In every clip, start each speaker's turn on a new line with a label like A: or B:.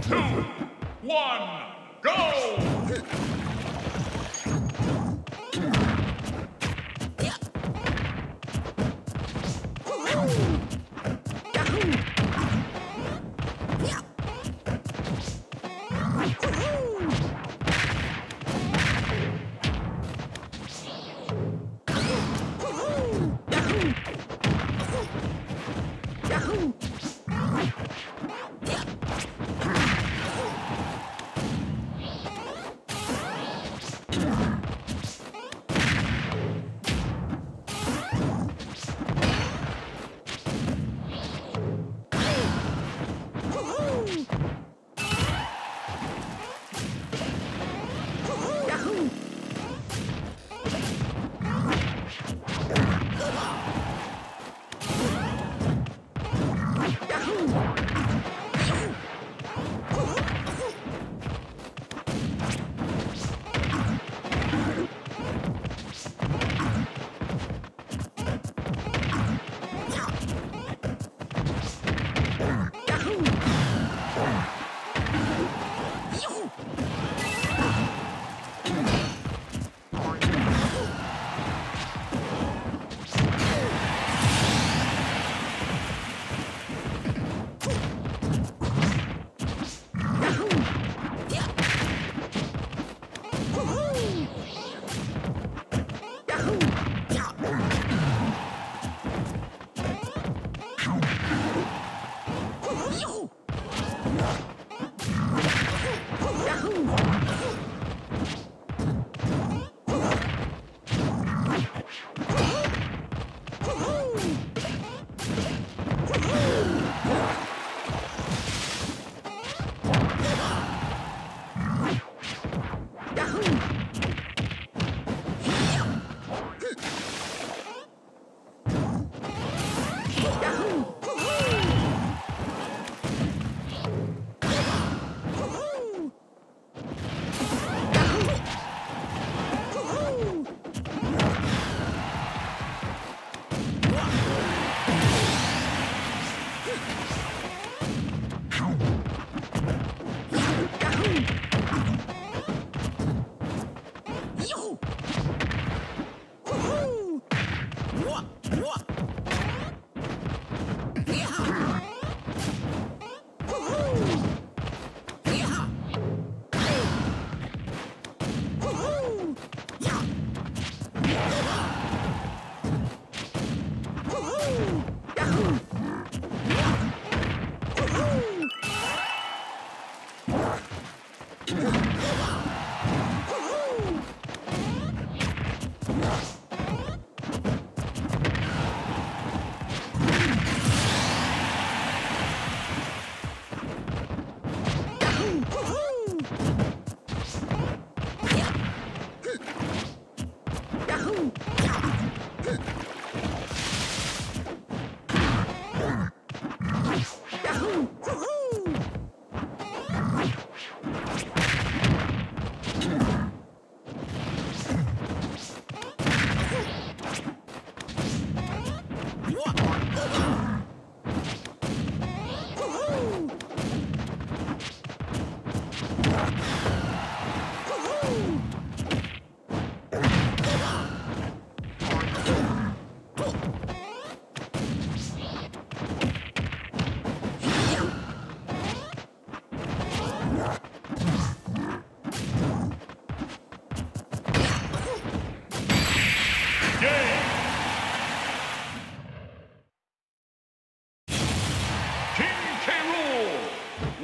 A: two, one, go! ハハハハあっ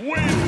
A: win.